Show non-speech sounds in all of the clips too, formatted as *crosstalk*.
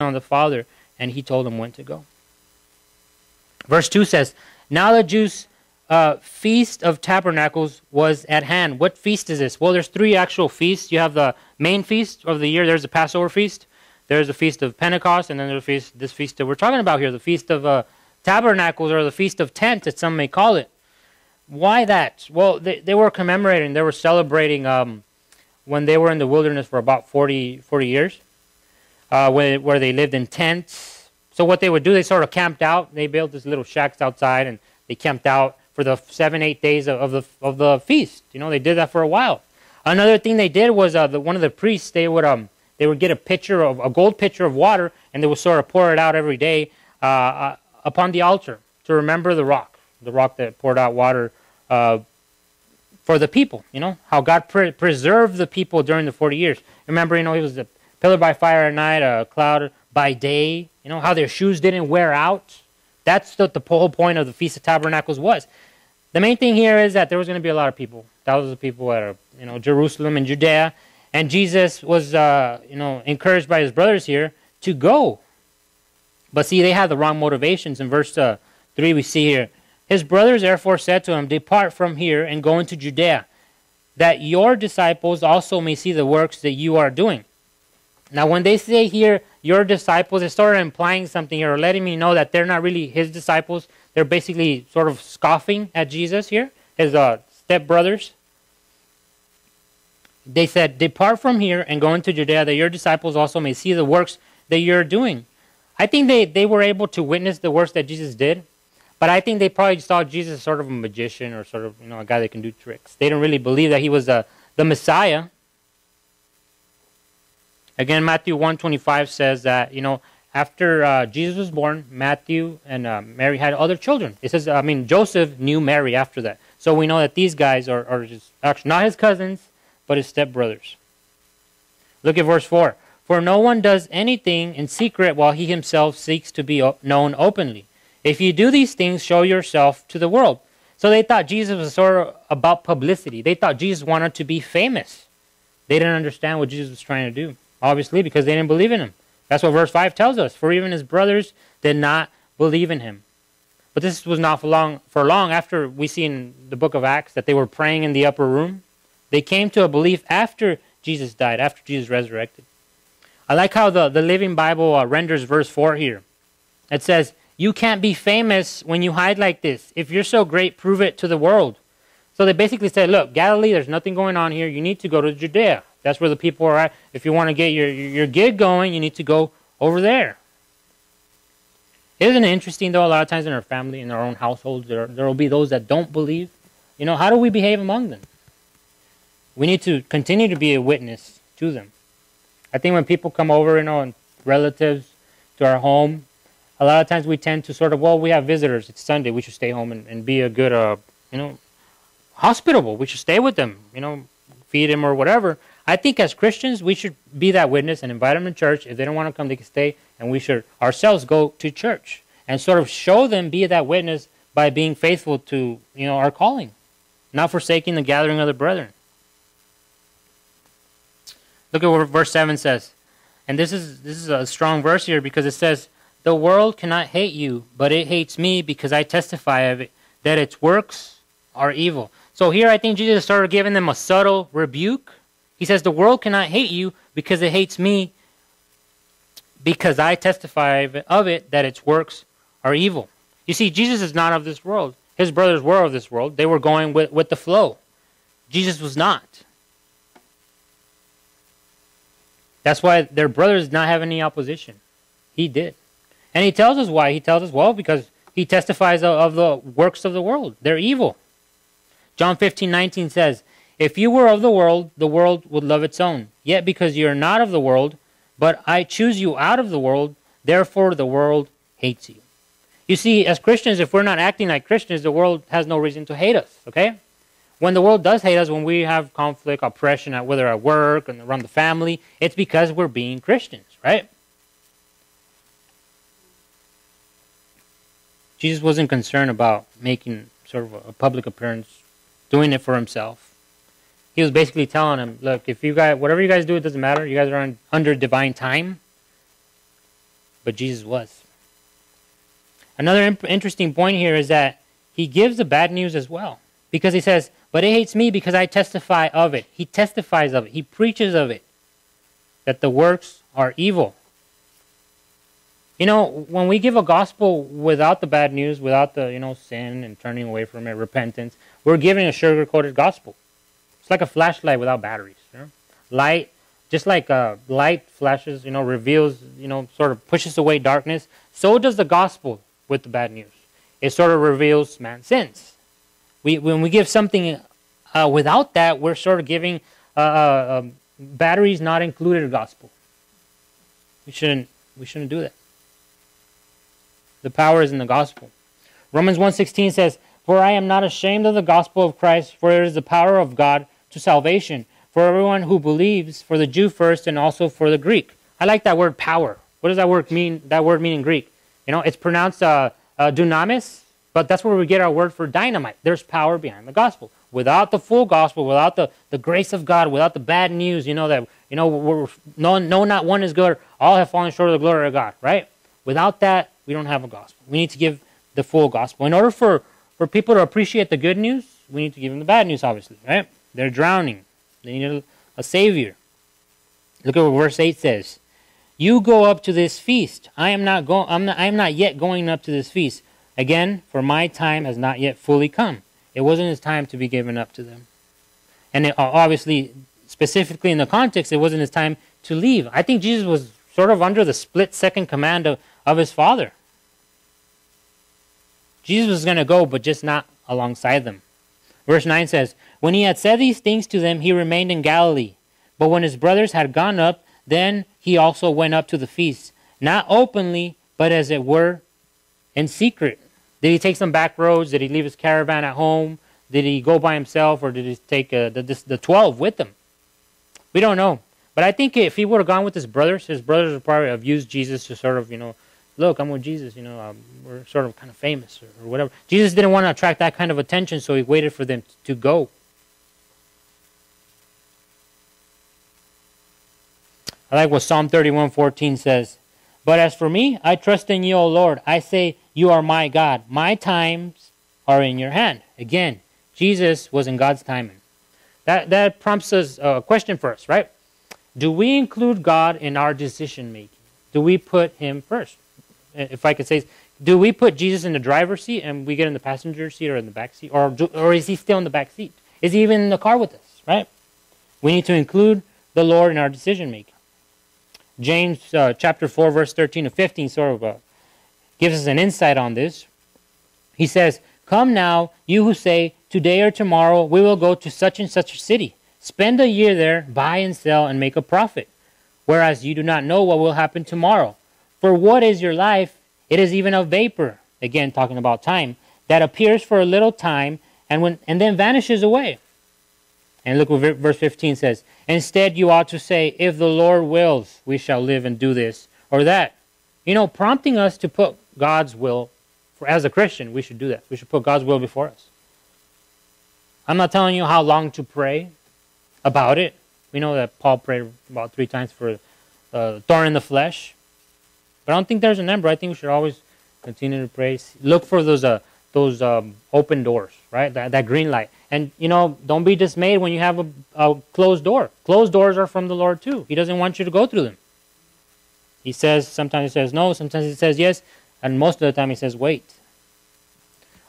on the Father, and he told him when to go. Verse 2 says, Now the Jews' uh, feast of tabernacles was at hand. What feast is this? Well, there's three actual feasts. You have the main feast of the year, there's the Passover feast, there's the feast of Pentecost, and then there's feast, this feast that we're talking about here, the feast of uh, tabernacles or the feast of tents, as some may call it. Why that? Well, they, they were commemorating, they were celebrating um, when they were in the wilderness for about 40, 40 years, uh, where, where they lived in tents. So what they would do, they sort of camped out. They built these little shacks outside, and they camped out for the seven, eight days of, of the of the feast. You know, they did that for a while. Another thing they did was uh, the, one of the priests they would um they would get a pitcher of a gold pitcher of water, and they would sort of pour it out every day uh, uh, upon the altar to remember the rock, the rock that poured out water uh, for the people. You know how God pre- preserved the people during the forty years. Remember, you know, He was a pillar by fire at night, a cloud by day. You know how their shoes didn't wear out. That's what the whole point of the Feast of Tabernacles was. The main thing here is that there was going to be a lot of people, thousands of people at you know Jerusalem and Judea, and Jesus was uh, you know encouraged by his brothers here to go. But see, they had the wrong motivations. In verse uh, three, we see here, his brothers therefore said to him, "Depart from here and go into Judea, that your disciples also may see the works that you are doing." Now, when they say here, your disciples, sort of implying something here, or letting me know that they're not really his disciples. They're basically sort of scoffing at Jesus here, his uh, stepbrothers. They said, Depart from here and go into Judea, that your disciples also may see the works that you're doing. I think they, they were able to witness the works that Jesus did, but I think they probably saw Jesus sort of a magician or sort of you know a guy that can do tricks. They didn't really believe that he was the, the Messiah. Again, Matthew 125 says that, you know, after uh, Jesus was born, Matthew and uh, Mary had other children. It says, I mean, Joseph knew Mary after that. So we know that these guys are, are just actually not his cousins, but his stepbrothers. Look at verse 4. For no one does anything in secret while he himself seeks to be known openly. If you do these things, show yourself to the world. So they thought Jesus was sort of about publicity. They thought Jesus wanted to be famous. They didn't understand what Jesus was trying to do, obviously, because they didn't believe in him. That's what verse 5 tells us. For even his brothers did not believe in him. But this was not for long, for long after we see in the book of Acts that they were praying in the upper room. They came to a belief after Jesus died, after Jesus resurrected. I like how the, the Living Bible uh, renders verse 4 here. It says, You can't be famous when you hide like this. If you're so great, prove it to the world. So they basically said, Look, Galilee, there's nothing going on here. You need to go to Judea. That's where the people are at. If you want to get your, your gig going, you need to go over there. Isn't it interesting, though, a lot of times in our family, in our own households, there, there will be those that don't believe. You know, how do we behave among them? We need to continue to be a witness to them. I think when people come over, you know, and relatives to our home, a lot of times we tend to sort of, well, we have visitors. It's Sunday. We should stay home and, and be a good, uh, you know, hospitable. We should stay with them, you know, feed them or whatever. I think as Christians, we should be that witness and invite them to church. If they don't want to come, they can stay, and we should ourselves go to church and sort of show them, be that witness by being faithful to you know our calling, not forsaking the gathering of the brethren. Look at what verse seven says, and this is this is a strong verse here because it says, "The world cannot hate you, but it hates me because I testify of it that its works are evil." So here, I think Jesus started giving them a subtle rebuke he says, The world cannot hate you because it hates me, because I testify of it that its works are evil. You see, Jesus is not of this world. His brothers were of this world. They were going with, with the flow. Jesus was not. That's why their brothers did not have any opposition. He did. And he tells us why. He tells us, well, because he testifies of, of the works of the world. They're evil. John 15, 19 says, if you were of the world, the world would love its own. Yet because you are not of the world, but I choose you out of the world, therefore the world hates you. You see, as Christians, if we're not acting like Christians, the world has no reason to hate us, okay? When the world does hate us, when we have conflict, oppression, at, whether at work and around the family, it's because we're being Christians, right? Jesus wasn't concerned about making sort of a public appearance, doing it for himself he was basically telling him, look, if you guys, whatever you guys do, it doesn't matter. You guys are on, under divine time. but Jesus was. Another imp- interesting point here is that he gives the bad news as well. Because he says, But it hates me because I testify of it. He testifies of it, he preaches of it, that the works are evil. You know, when we give a gospel without the bad news, without the, you know, sin and turning away from it, repentance, we're giving a sugar coated gospel. It's like a flashlight without batteries. You know? Light, just like uh, light flashes, you know, reveals, you know, sort of pushes away darkness. So does the gospel with the bad news. It sort of reveals man's sins. We, when we give something uh, without that, we're sort of giving uh, uh, um, batteries not included gospel. We shouldn't, we shouldn't do that. The power is in the gospel. Romans 1.16 says, For I am not ashamed of the gospel of Christ, for it is the power of God to salvation for everyone who believes, for the Jew first and also for the Greek. I like that word power. What does that word mean? That word mean in Greek? You know, it's pronounced uh, uh, dunamis, but that's where we get our word for dynamite. There's power behind the gospel. Without the full gospel, without the, the grace of God, without the bad news, you know that you know we're, no no not one is good. All have fallen short of the glory of God. Right? Without that, we don't have a gospel. We need to give the full gospel. In order for for people to appreciate the good news, we need to give them the bad news. Obviously, right? They're drowning. They need a, savior. Look at what verse eight says. You go up to this feast. I am not going. I'm not, I am not yet going up to this feast. Again, for my time has not yet fully come. It wasn't his time to be given up to them. And it, obviously, specifically in the context, it wasn't his time to leave. I think Jesus was sort of under the split second command of, of his Father. Jesus was going to go, but just not alongside them. Verse 9 says, When he had said these things to them, he remained in Galilee. But when his brothers had gone up, then he also went up to the feast, not openly, but as it were in secret. Did he take some back roads? Did he leave his caravan at home? Did he go by himself, or did he take uh, the, the, the 12 with him? We don't know. But I think if he would have gone with his brothers, his brothers would probably have used Jesus to sort of, you know, look, I'm with Jesus, you know, um, we're sort of kind of famous or, or, whatever. Jesus didn't want to attract that kind of attention, so he waited for them to go. I like what Psalm 31:14 says. But as for me, I trust in you, O Lord. I say, You are my God. My times are in your hand. Again, Jesus was in God's timing. That, that prompts us a question for us, right? Do we include God in our decision making? Do we put Him first? If I could say, do we put Jesus in the driver's seat and we get in the passenger seat or in the back seat? Or, do, or is He still in the back seat? Is He even in the car with us, right? We need to include the Lord in our decision making. James uh, chapter 4, verse 13 to 15 sort of uh, gives us an insight on this. He says, Come now, you who say, Today or tomorrow we will go to such and such a city. Spend a year there, buy and sell, and make a profit. Whereas you do not know what will happen tomorrow. For what is your life? It is even a vapor, again talking about time, that appears for a little time and, when, and then vanishes away. And look what verse 15 says. Instead, you ought to say, If the Lord wills, we shall live and do this or that. You know, prompting us to put God's will, for as a Christian, we should do that. We should put God's will before us. I'm not telling you how long to pray about it. We know that Paul prayed about three times for uh, thorn in the flesh. But I don't think there's a number. I think we should always continue to pray. Look for those uh, those um, open doors, right? That, that green light. And, you know, don't be dismayed when you have a, a closed door. Closed doors are from the Lord too. He doesn't want you to go through them. He says, sometimes he says no, sometimes he says yes, and most of the time he says wait.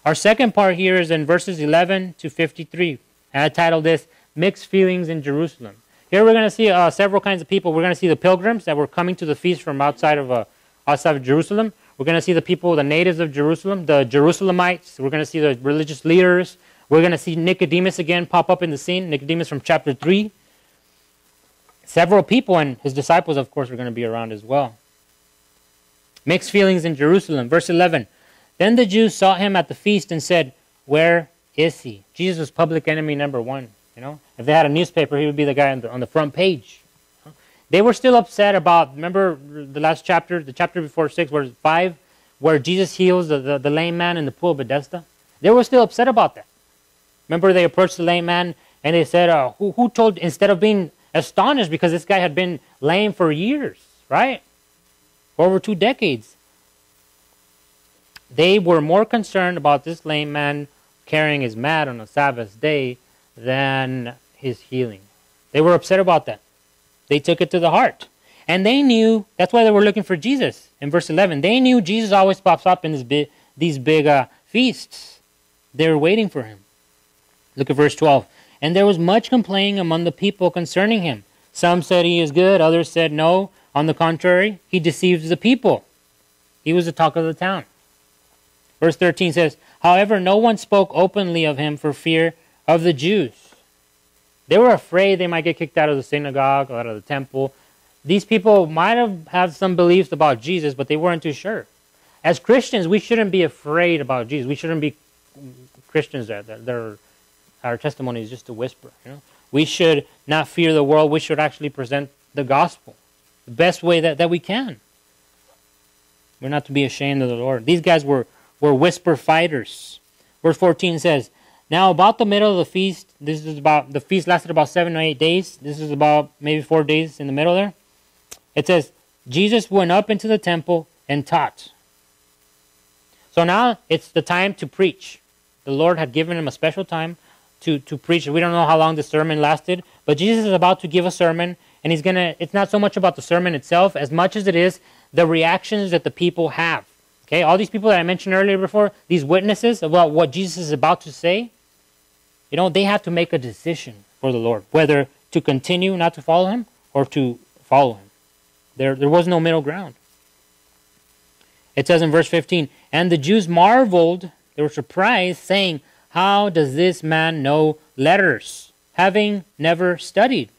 Our second part here is in verses 11 to 53. And I titled this Mixed Feelings in Jerusalem. Here we're going to see uh, several kinds of people. We're going to see the pilgrims that were coming to the feast from outside of, uh, outside of Jerusalem. We're going to see the people, the natives of Jerusalem, the Jerusalemites. We're going to see the religious leaders. We're going to see Nicodemus again pop up in the scene. Nicodemus from chapter 3. Several people and his disciples, of course, are going to be around as well. Mixed feelings in Jerusalem. Verse 11. Then the Jews saw him at the feast and said, Where is he? Jesus was public enemy number one. You know, if they had a newspaper, he would be the guy on the, on the front page. They were still upset about, remember the last chapter, the chapter before 6, where 5, where Jesus heals the, the, the lame man in the pool of Bethesda? They were still upset about that. Remember they approached the lame man and they said, uh, who, who told, instead of being astonished because this guy had been lame for years, right? for over two decades. They were more concerned about this lame man carrying his mat on a Sabbath day than his healing. They were upset about that. They took it to the heart. And they knew, that's why they were looking for Jesus in verse 11. They knew Jesus always pops up in big, these big uh, feasts. They were waiting for him. Look at verse 12. And there was much complaining among the people concerning him. Some said he is good, others said no. On the contrary, he deceives the people. He was the talk of the town. Verse 13 says, However, no one spoke openly of him for fear of the Jews. They were afraid they might get kicked out of the synagogue or out of the temple. These people might have had some beliefs about Jesus, but they weren't too sure. As Christians, we shouldn't be afraid about Jesus. We shouldn't be Christians that, our testimony is just a whisper. You know? We should not fear the world. We should actually present the gospel the best way that, that we can. We're not to be ashamed of the Lord. These guys were, were whisper fighters. Verse 14 says, Now about the middle of the feast, this is about, the feast lasted about seven or eight days. This is about maybe four days in the middle there. It says, Jesus went up into the temple and taught. So now it's the time to preach. The Lord had given him a special time to, to preach. We don't know how long the sermon lasted, but Jesus is about to give a sermon, and he's to, it's not so much about the sermon itself as much as it is the reactions that the people have. Okay, all these people that I mentioned earlier before, these witnesses about what Jesus is about to say, you know, they have to make a decision for the Lord, whether to continue not to follow him or to follow him. There, there was no middle ground. It says in verse 15, And the Jews marveled, they were surprised, saying, how does this man know letters, having never studied?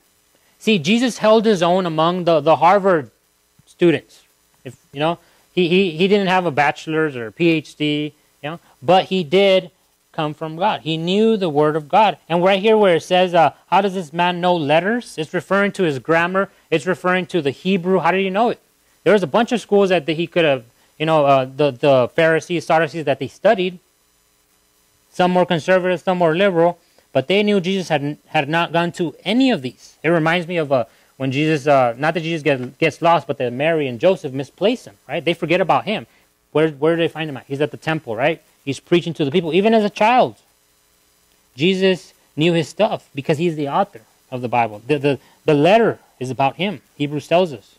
See, Jesus held his own among the, the Harvard students. If you know, he, he, he didn't have a bachelor's or a PhD, you know, but he did come from God. He knew the word of God. And right here where it says, uh, how does this man know letters? It's referring to his grammar. It's referring to the Hebrew. How did he know it? There was a bunch of schools that, he could have, you know, uh, the, the Pharisees, Sadducees that they studied. Some more conservative, some more liberal. But they knew Jesus had, had not gone to any of these. It reminds me of uh, when Jesus, uh, not that Jesus get, gets lost, but that Mary and Joseph misplace him, right? They forget about him. Where, where do they find him at? He's at the temple, right? He's preaching to the people, even as a child. Jesus knew his stuff because he's the author of the Bible. The, the, the letter is about him. Hebrews tells us.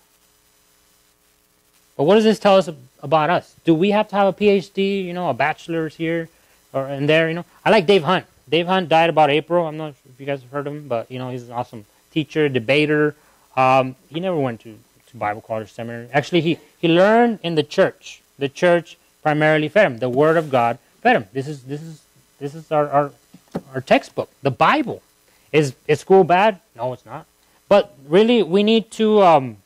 But what does this tell us about us? Do we have to have a PhD, you know, a bachelor's here? or in there, you know. I like Dave Hunt. Dave Hunt died about April. I'm not sure if you guys have heard of him, but you know he's an awesome teacher, debater. Um, he never went to, to Bible college seminary. Actually, he he learned in the church. The church primarily fed him. The Word of God fed him. This is this is this is our our, our textbook. The Bible. Is is school bad? No, it's not. But really, we need to um,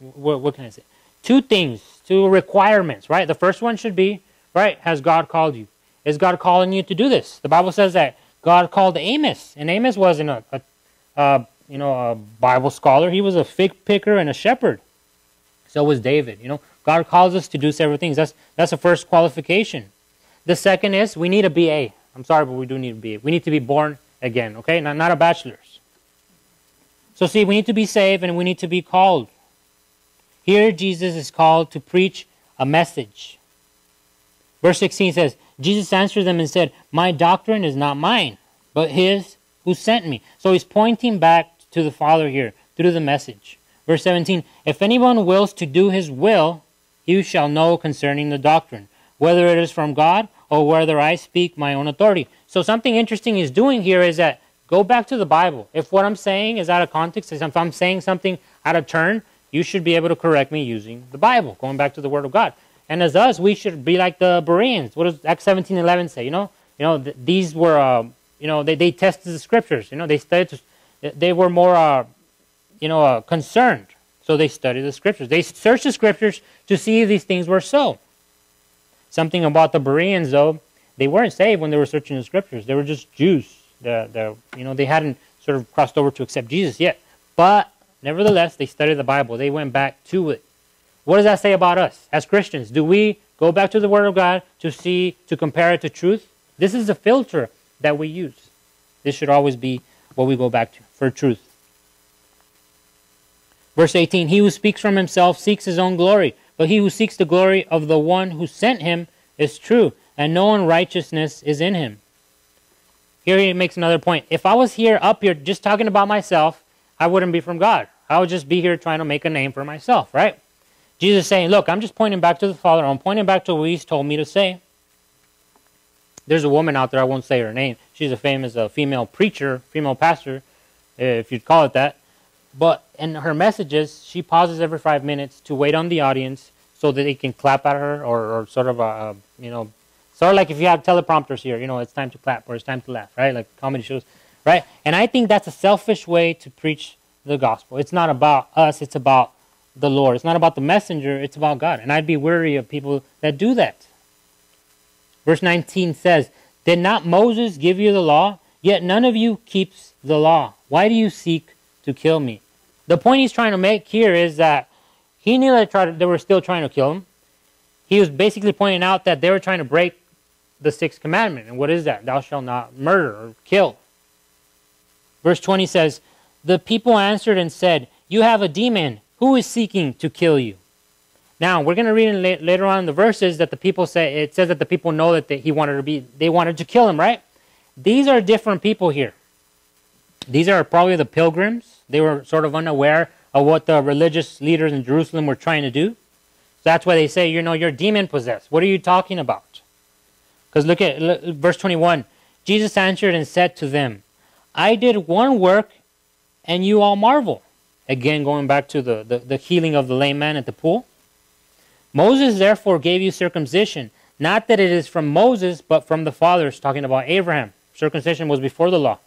what, what can I say? Two things, two requirements, right? The first one should be right. Has God called you? Is God calling you to do this? The Bible says that God called Amos, and Amos wasn't a, a, a you know a Bible scholar. He was a fig picker and a shepherd. So was David. You know, God calls us to do several things. That's that's the first qualification. The second is we need a BA. I'm sorry, but we do need a BA. We need to be born again. Okay, not not a bachelor's. So see, we need to be saved and we need to be called. Here, Jesus is called to preach a message. Verse 16 says, Jesus answered them and said, My doctrine is not mine, but his who sent me. So he's pointing back to the Father here through the message. Verse 17 If anyone wills to do his will, you shall know concerning the doctrine, whether it is from God or whether I speak my own authority. So something interesting he's doing here is that go back to the Bible. If what I'm saying is out of context, if I'm saying something out of turn, you should be able to correct me using the Bible, going back to the Word of God. And as us, we should be like the Bereans. What does Acts 17 11 say? You know, you know th- these were, uh, you know, they, they tested the scriptures. You know, they studied, they were more, uh, you know, uh, concerned. So they studied the scriptures. They searched the scriptures to see if these things were so. Something about the Bereans, though, they weren't saved when they were searching the scriptures. They were just Jews. The, the, you know, they hadn't sort of crossed over to accept Jesus yet. But nevertheless, they studied the Bible. They went back to it. What does that say about us as Christians? Do we go back to the Word of God to see, to compare it to truth? This is the filter that we use. This should always be what we go back to for truth. Verse 18 He who speaks from himself seeks his own glory, But he who seeks the glory of the one who sent him is true, and no unrighteousness is in him. Here he makes another point. If I was here up here just talking about myself, I wouldn't be from God. I would just be here trying to make a name for myself, right? Jesus saying, Look, I'm just pointing back to the Father. I'm pointing back to what He's told me to say. There's a woman out there, I won't say her name. She's a famous uh, female preacher, female pastor, if you'd call it that. But in her messages, she pauses every five minutes to wait on the audience so that they can clap at her or, or sort of, a, you know, sort of like if you have teleprompters here, you know, it's time to clap or it's time to laugh, right? Like comedy shows, right? And I think that's a selfish way to preach the gospel. It's not about us, it's about the Lord. It's not about the messenger, it's about God. And I'd be weary of people that do that. Verse 19 says, Did not Moses give you the law? Yet none of you keeps the law. Why do you seek to kill me? The point he's trying to make here is that he knew that they were still trying to kill him. He was basically pointing out that they were trying to break the sixth commandment. And what is that? Thou shalt not murder or kill. Verse 20 says, The people answered and said, You have a demon. Who is seeking to kill you? Now we're going to read in later on in the verses that the people say it says that the people know that they, he wanted to be they wanted to kill him, right? These are different people here. These are probably the pilgrims. They were sort of unaware of what the religious leaders in Jerusalem were trying to do. So that's why they say, you know, you're demon possessed. What are you talking about? Because look at look, verse 21. Jesus answered and said to them, I did one work and you all marvel. Again, going back to the, the, the healing of the lame man at the pool. Moses therefore gave you circumcision, not that it is from Moses, but from the fathers, talking about Abraham. Circumcision was before the law.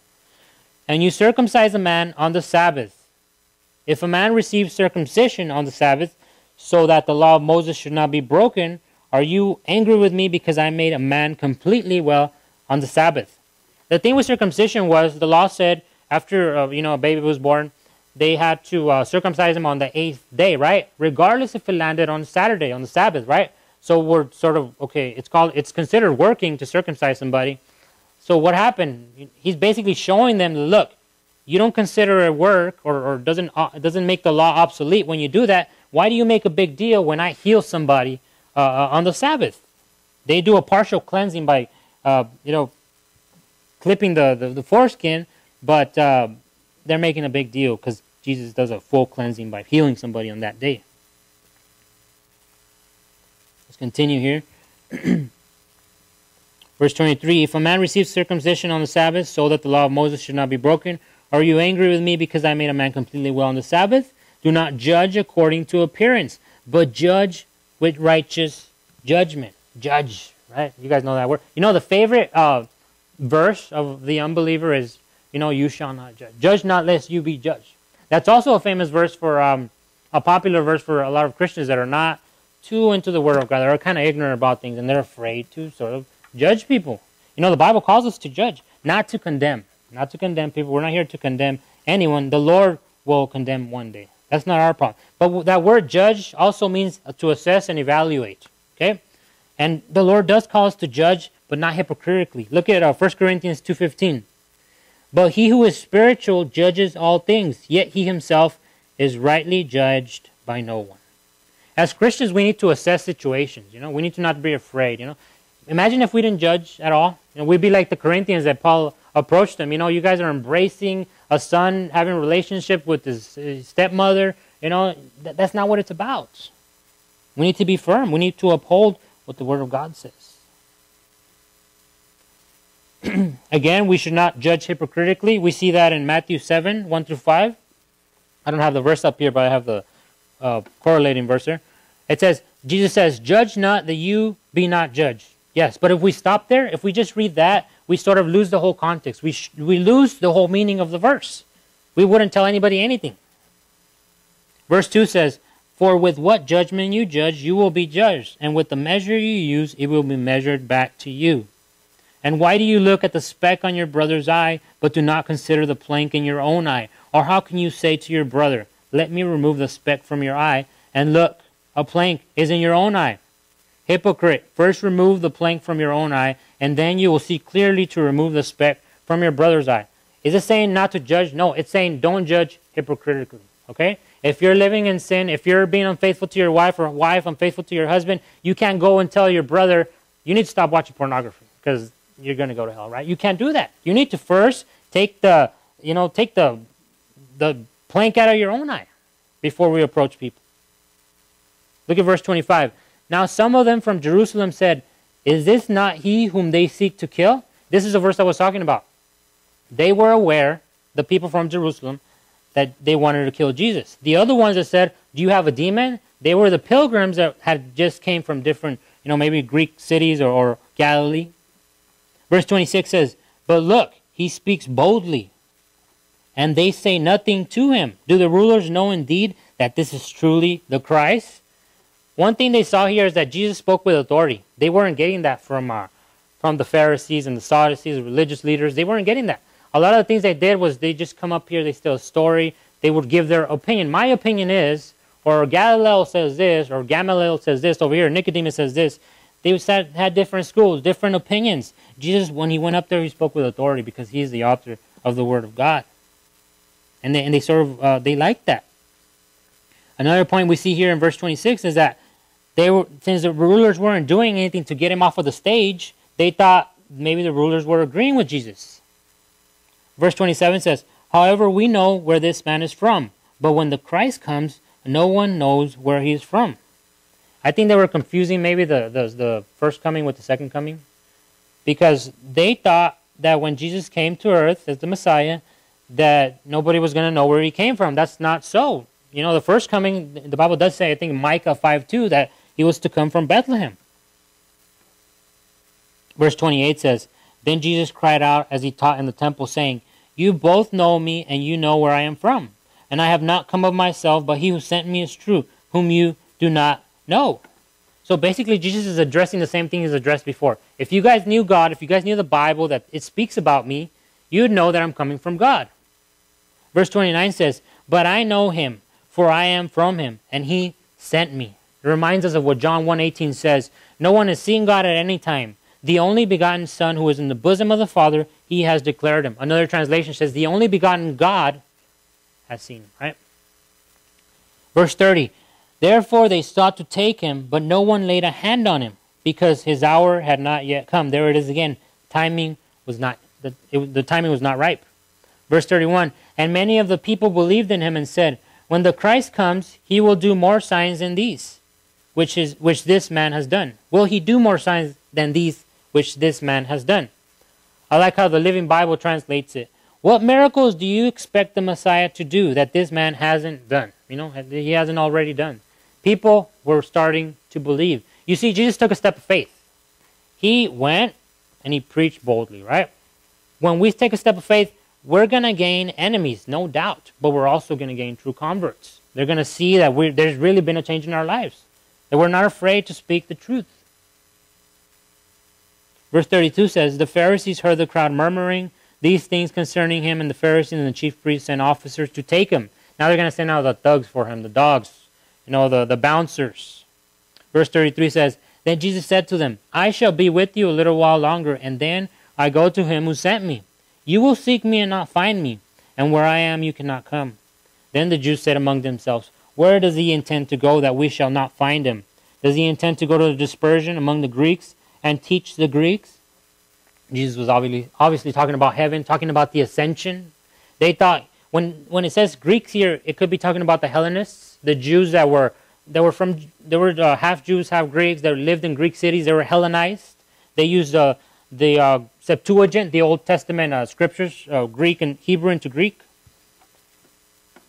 And you circumcise a man on the Sabbath. If a man receives circumcision on the Sabbath, so that the law of Moses should not be broken, are you angry with me because I made a man completely well on the Sabbath? The thing with circumcision was the law said after uh, you know a baby was born, they had to uh, circumcise him on the eighth day, right? Regardless if it landed on Saturday, on the Sabbath, right? So we're sort of okay. It's called. It's considered working to circumcise somebody. So what happened? He's basically showing them, look, you don't consider it work or, or doesn't uh, doesn't make the law obsolete when you do that. Why do you make a big deal when I heal somebody uh, uh on the Sabbath? They do a partial cleansing by, uh, you know, clipping the, the, the foreskin, but uh, they're making a big deal because Jesus does a full cleansing by healing somebody on that day. Let's continue here. *clears throat* Verse 23 If a man receives circumcision on the Sabbath, so that the law of Moses should not be broken, are you angry with me because I made a man completely well on the Sabbath? Do not judge according to appearance, but judge with righteous judgment. Judge, right? You guys know that word. You know, the favorite uh, verse of the unbeliever is, you know, you shall not judge. Judge not lest you be judged. That's also a famous verse for, um, a popular verse for a lot of Christians that are not too into the Word of God. They're kind of ignorant about things and they're afraid to sort of judge people. You know, the Bible calls us to judge, not to condemn. Not to condemn people. We're not here to condemn anyone. The Lord will condemn one day. That's not our problem. But that word judge also means to assess and evaluate. Okay? And the Lord does call us to judge, but not hypocritically. Look at uh, 1 Corinthians 2.15. But he who is spiritual judges all things, yet he himself is rightly judged by no one. As Christians, we need to assess situations. You know, we need to not be afraid. You know, imagine if we didn't judge at all. Know, we'd be like the Corinthians that Paul approached them. You know, you guys are embracing a son having a relationship with his, his stepmother. You know, th- that's not what it's about. We need to be firm. We need to uphold what the Word of God says. *clears throat* Again, we should not judge hypocritically. We see that in Matthew 7 1 through 5. I don't have the verse up here, but I have the uh, correlating verse here. It says, Jesus says, Judge not that you be not judged. Yes, but if we stop there, if we just read that, we sort of lose the whole context. We, we lose the whole meaning of the verse. We wouldn't tell anybody anything. Verse 2 says, For with what judgment you judge, you will be judged, and with the measure you use, it will be measured back to you. And why do you look at the speck on your brother's eye, but do not consider the plank in your own eye? Or how can you say to your brother, Let me remove the speck from your eye, and look, a plank is in your own eye? Hypocrite, first remove the plank from your own eye, and then you will see clearly to remove the speck from your brother's eye. Is it saying not to judge? No, it's saying don't judge hypocritically. Okay? If you're living in sin, if you're being unfaithful to your wife or wife unfaithful to your husband, you can't go and tell your brother, you need to stop watching pornography because you're going to go to hell, right? You can't do that. You need to first take the, you know, take the the plank out of your own eye before we approach people. Look at verse 25. Now some of them from Jerusalem said, Is this not he whom they seek to kill? This is the verse I was talking about. They were aware, the people from Jerusalem, that they wanted to kill Jesus. The other ones that said, Do you have a demon? They were the pilgrims that had just came from different, you know, maybe Greek cities or, or Galilee. Verse 26 says, But look, he speaks boldly, and they say nothing to him. Do the rulers know indeed that this is truly the Christ? One thing they saw here is that Jesus spoke with authority. They weren't getting that from uh, from the Pharisees and the Sadducees, religious leaders. They weren't getting that. A lot of the things they did was they just come up here, they tell a story, they would give their opinion. My opinion is, or Galileo says this, or Gamaliel says this over here, Nicodemus says this. They had different schools, different opinions. Jesus, when he went up there, he spoke with authority because he's the author of the Word of God. And they, and they sort of, uh, they liked that. Another point we see here in verse 26 is that they were, since the rulers weren't doing anything to get him off of the stage, they thought maybe the rulers were agreeing with Jesus. Verse 27 says, However, we know where this man is from, but when the Christ comes, no one knows where he is from. I think they were confusing maybe the, the, the first coming with the second coming because they thought that when Jesus came to earth as the Messiah, that nobody was going to know where he came from. That's not so. You know, the first coming, the Bible does say, I think Micah 5 2, that he was to come from Bethlehem. Verse 28 says, Then Jesus cried out as he taught in the temple, saying, You both know me, and you know where I am from. And I have not come of myself, but he who sent me is true, whom you do not know. So basically, Jesus is addressing the same thing he's addressed before. If you guys knew God, if you guys knew the Bible, that it speaks about me, you'd know that I'm coming from God. Verse 29 says, But I know him, for I am from him, and he sent me. It reminds us of what John 1.18 says, No one has seen God at any time, the only begotten Son who is in the bosom of the Father, he has declared him. Another translation says, the only begotten God has seen him, right? Verse 30, Therefore they sought to take him, but no one laid a hand on him, because his hour had not yet come. There it is again. Timing was not, the, it, the timing was not ripe. Verse 31, And many of the people believed in him and said, When the Christ comes, he will do more signs than these, which, is, which this man has done. Will he do more signs than these which this man has done. I like how the Living Bible translates it. What miracles do you expect the Messiah to do that this man hasn't done? You know, he hasn't already done. People were starting to believe. You see, Jesus took a step of faith. He went and he preached boldly, right? When we take a step of faith, we're going to gain enemies, no doubt, but we're also going to gain true converts. They're going to see that there's really been a change in our lives, that we're not afraid to speak the truth. Verse 32 says, The Pharisees heard the crowd murmuring these things concerning him, and the Pharisees and the chief priests and officers to take him. Now they're going to send out the thugs for him, the dogs, you know, the, the bouncers. Verse 33 says, Then Jesus said to them, I shall be with you a little while longer, and then I go to him who sent me. You will seek me and not find me, and where I am you cannot come. Then the Jews said among themselves, Where does he intend to go that we shall not find him? Does he intend to go to the dispersion among the Greeks? and teach the Greeks. Jesus was obviously, obviously talking about heaven, talking about the ascension. They thought when when it says Greeks here, it could be talking about the Hellenists, the Jews that were that were from they were uh, half Jews, half Greeks. That lived in Greek cities. They were Hellenized. They used uh, the uh, Septuagint, the Old Testament uh, scriptures, uh, Greek and Hebrew into Greek.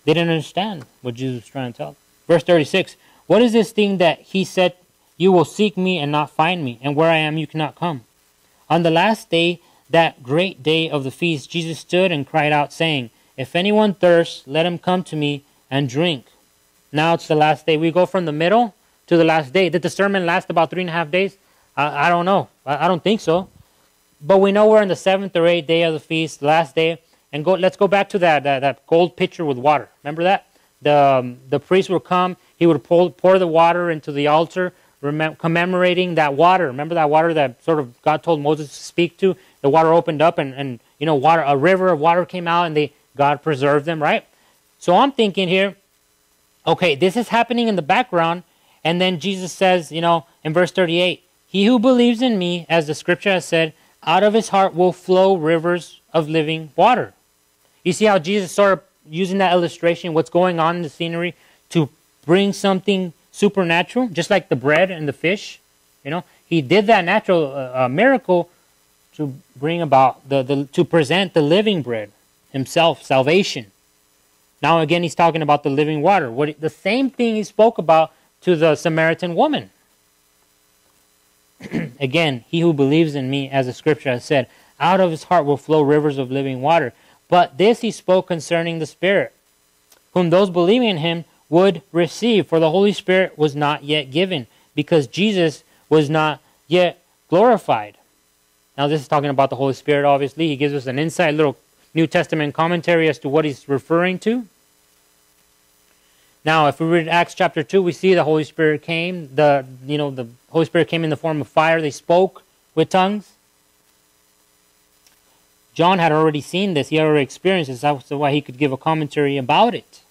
They didn't understand what Jesus was trying to tell. Verse 36 What is this thing that he said you will seek me and not find me, and where I am you cannot come. On the last day, that great day of the feast, Jesus stood and cried out, saying, If anyone thirsts, let him come to me and drink. Now it's the last day. We go from the middle to the last day. Did the sermon last about three and a half days? I, I don't know. I, I, don't think so. But we know we're in the seventh or eighth day of the feast, last day. And go. Let's go back to that that, that gold pitcher with water. Remember that? The um, the priest would come. He would pour, pour the water into the altar commemorating that water. Remember that water that sort of God told Moses to speak to? The water opened up and, and you know, water, a river of water came out and they, God preserved them, right? So I'm thinking here, Okay, this is happening in the background, and then Jesus says, you know, in verse 38, He who believes in me, as the scripture has said, out of his heart will flow rivers of living water. You see how Jesus of using that illustration, what's going on in the scenery, to bring something supernatural, just like the bread and the fish. You know, he did that natural uh, uh, miracle to bring about the, the to present the living bread himself, salvation. Now again, he's talking about the living water. What the same thing he spoke about to the Samaritan woman. *clears throat* again, he who believes in me, as the scripture has said, out of his heart will flow rivers of living water. But this he spoke concerning the Spirit, whom those believing in him would receive, for the Holy Spirit was not yet given, because Jesus was not yet glorified. Now, this is talking about the Holy Spirit, obviously. He gives us an inside little New Testament commentary as to what he's referring to. Now, if we read Acts chapter 2, we see the Holy Spirit came. The, you know, the Holy Spirit came in the form of fire. They spoke with tongues. John had already seen this. He had already experienced this. That's why he could give a commentary about it.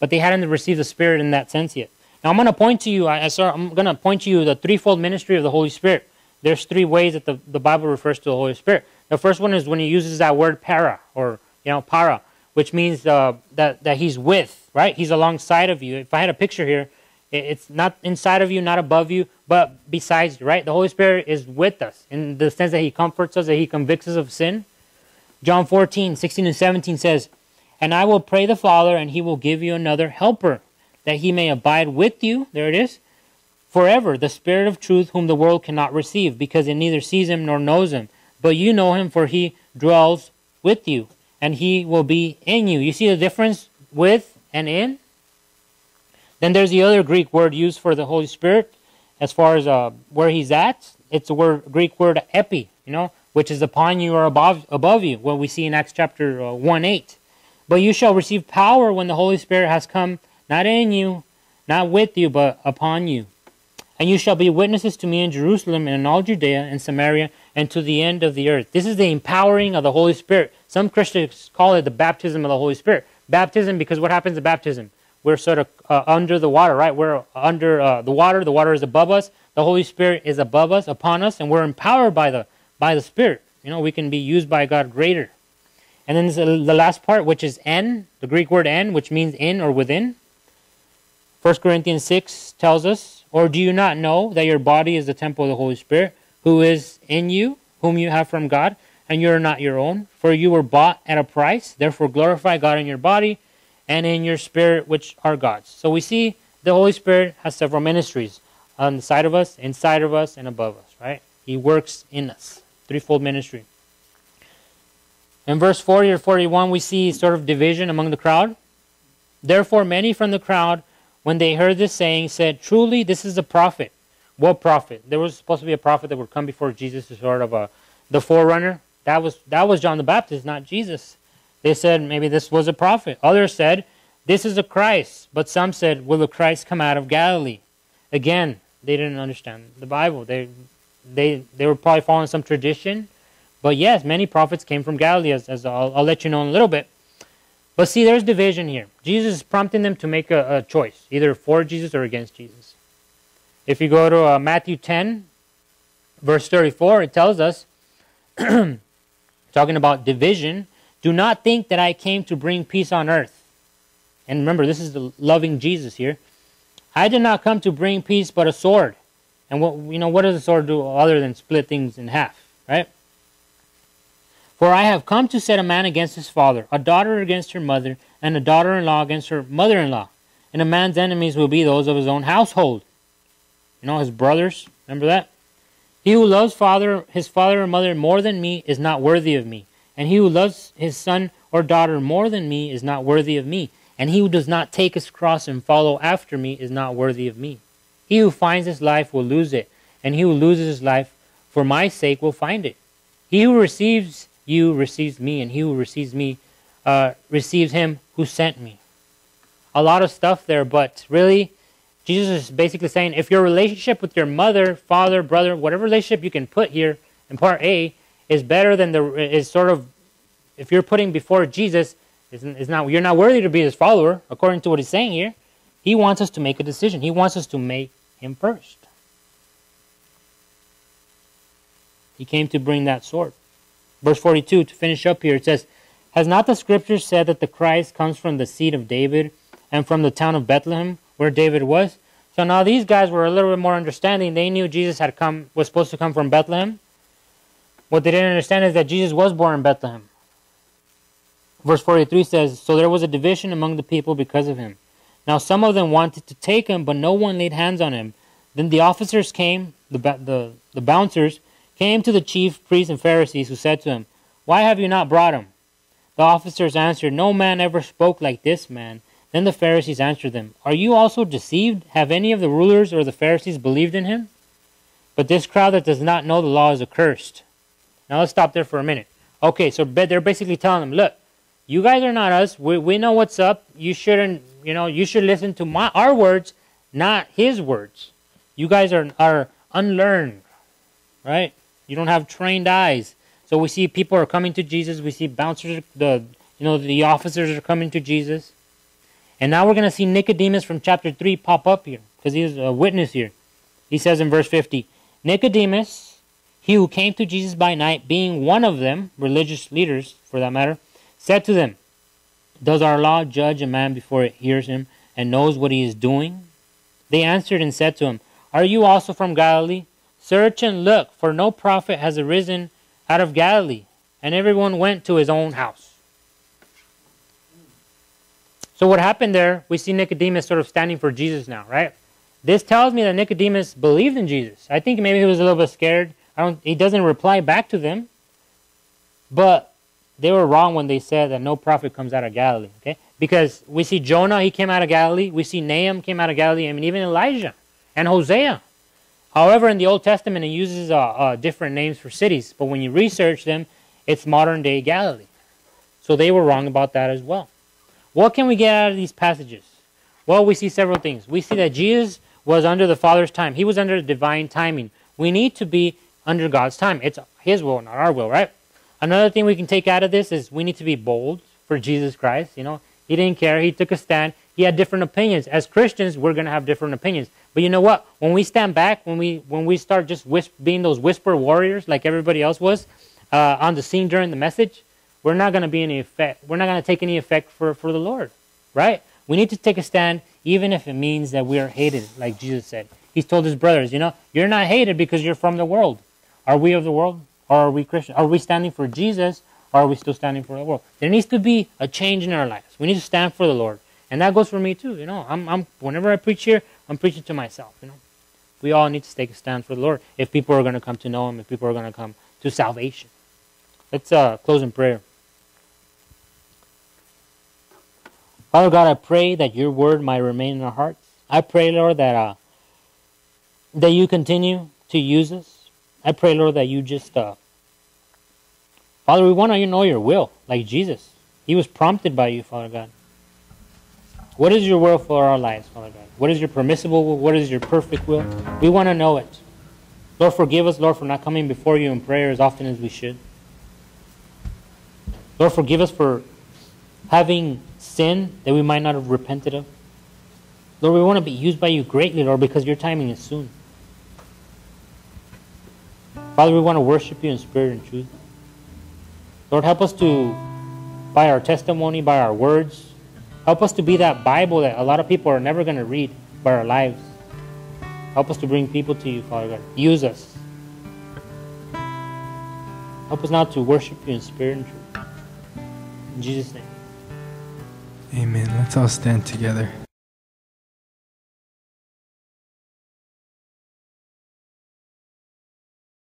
But they hadn't received the Spirit in that sense yet. Now I'm going to point to you. I, I'm going to point to you the threefold ministry of the Holy Spirit. There's three ways that the, the Bible refers to the Holy Spirit. The first one is when he uses that word para or you know para, which means uh, that that he's with, right? He's alongside of you. If I had a picture here, it's not inside of you, not above you, but besides you, right? The Holy Spirit is with us in the sense that he comforts us, that he convicts us of sin. John 14, 16 and 17 says, And I will pray the Father, and he will give you another helper, that he may abide with you, there it is, forever, the Spirit of truth, whom the world cannot receive, because it neither sees him nor knows him. But you know him, for he dwells with you, and he will be in you. You see the difference with and in? Then there's the other Greek word used for the Holy Spirit, as far as uh, where he's at. It's the word Greek word epi, you know, which is upon you or above, above you, what we see in Acts chapter uh, 1 8. But you shall receive power when the Holy Spirit has come, not in you, not with you, but upon you. And you shall be witnesses to me in Jerusalem and in all Judea and Samaria and to the end of the earth. This is the empowering of the Holy Spirit. Some Christians call it the baptism of the Holy Spirit. Baptism, because what happens at baptism? We're sort of uh, under the water, right? We're under uh, the water. The water is above us. The Holy Spirit is above us, upon us, and we're empowered by the by the Spirit. You know, we can be used by God greater. And then the last part, which is en, the Greek word en, which means in or within. 1 Corinthians 6 tells us, Or do you not know that your body is the temple of the Holy Spirit, who is in you, whom you have from God, and you are not your own? For you were bought at a price. Therefore glorify God in your body and in your spirit, which are God's. So we see the Holy Spirit has several ministries on the side of us, inside of us, and above us, right? He works in us threefold ministry. In verse 40 or 41, we see sort of division among the crowd. Therefore, many from the crowd, when they heard this saying, said, Truly, this is a prophet. What prophet? There was supposed to be a prophet that would come before Jesus sort of a the forerunner. That was that was John the Baptist, not Jesus. They said maybe this was a prophet. Others said, This is a Christ. But some said, Will the Christ come out of Galilee? Again, they didn't understand the Bible. They they they were probably following some tradition. But yes, many prophets came from Galilee, as, as I'll, I'll, let you know in a little bit. But see, there's division here. Jesus is prompting them to make a, a choice, either for Jesus or against Jesus. If you go to uh, Matthew 10, verse 34, it tells us, *clears throat* talking about division, do not think that I came to bring peace on earth. And remember, this is the loving Jesus here. I did not come to bring peace, but a sword. And what you know, what does a sword do other than split things in half, right? For I have come to set a man against his father, a daughter against her mother, and a daughter-in-law against her mother-in-law. And a man's enemies will be those of his own household. You know, his brothers. Remember that? He who loves father, his father or mother more than me is not worthy of me. And he who loves his son or daughter more than me is not worthy of me. And he who does not take his cross and follow after me is not worthy of me. He who finds his life will lose it, and he who loses his life for my sake will find it. He who receives you receives me, and he who receives me uh, receives him who sent me. A lot of stuff there, but really, Jesus is basically saying if your relationship with your mother, father, brother, whatever relationship you can put here in part A is better than the is sort of if you're putting before Jesus is, not you're not worthy to be his follower according to what he's saying here He wants us to make a decision. He wants us to make him first. He came to bring that sword. Verse 42, to finish up here, it says, Has not the scripture said that the Christ comes from the seed of David and from the town of Bethlehem, where David was? So now these guys were a little bit more understanding. They knew Jesus had come was supposed to come from Bethlehem. What they didn't understand is that Jesus was born in Bethlehem. Verse 43 says, So there was a division among the people because of him. Now some of them wanted to take him, but no one laid hands on him. Then the officers came, the, the, the bouncers, came to the chief priests and Pharisees, who said to him, Why have you not brought him? The officers answered, No man ever spoke like this man. Then the Pharisees answered them, Are you also deceived? Have any of the rulers or the Pharisees believed in him? But this crowd that does not know the law is accursed. Now let's stop there for a minute. Okay, so they're basically telling them, Look, you guys are not us. We, we know what's up. You shouldn't, you know, you should listen to my our words, not his words. You guys are are unlearned, right? You don't have trained eyes. So we see people are coming to Jesus. We see bouncers, the you know the officers are coming to Jesus, and now we're going to see Nicodemus from chapter three pop up here because he's a witness here. He says in verse fifty, Nicodemus, he who came to Jesus by night, being one of them, religious leaders for that matter, said to them, Does our law judge a man before it hears him and knows what he is doing? They answered and said to him, Are you also from Galilee? Search and look, for no prophet has arisen out of Galilee. And everyone went to his own house. So, what happened there, we see Nicodemus sort of standing for Jesus now, right? This tells me that Nicodemus believed in Jesus. I think maybe he was a little bit scared. I don't, he doesn't reply back to them. But they were wrong when they said that no prophet comes out of Galilee, okay? Because we see Jonah, he came out of Galilee. We see Nahum came out of Galilee. I mean, even Elijah and Hosea. However, in the Old Testament, it uses uh, uh, different names for cities, but when you research them, it's modern day Galilee. So they were wrong about that as well. What can we get out of these passages? Well, we see several things. We see that Jesus was under the Father's time, He was under divine timing. We need to be under God's time. It's His will, not our will, right? Another thing we can take out of this is we need to be bold for Jesus Christ. You know, He didn't care, He took a stand, He had different opinions. As Christians, we're going to have different opinions. But you know what? When we stand back, when we when we start just being those whisper warriors like everybody else was uh, on the scene during the message, we're not going to be any effect. We're not going to take any effect for for the Lord, right? We need to take a stand, even if it means that we are hated, like Jesus said. He's told his brothers, you know, you're not hated because you're from the world. Are we of the world, or are we Christian? Are we standing for Jesus, or are we still standing for the world? There needs to be a change in our lives. We need to stand for the Lord. And that goes for me too. You know, I'm, I'm whenever I preach here, I'm preaching to myself. You know, we all need to take a stand for the Lord if people are going to come to know Him, if people are going to come to salvation. Let's uh, close in prayer. Father God, I pray that Your Word might remain in our hearts. I pray, Lord, that uh, that You continue to use us. I pray, Lord, that You just, uh, Father, we want to know Your will, like Jesus. He was prompted by You, Father God. What is your will for our lives, Father God? What is your permissible will? What is your perfect will? We want to know it. Lord, forgive us, Lord, for not coming before you in prayer as often as we should. Lord, forgive us for having sin that we might not have repented of. Lord, we want to be used by you greatly, Lord, because your timing is soon. Father, we want to worship you in spirit and truth. Lord, help us to, by our testimony, by our words, Help us to be that Bible that a lot of people are never going to read by our lives. Help us to bring people to you, Father God. Use us. Help us now to worship you in spirit and truth. In Jesus' name. Amen. Let's all stand together.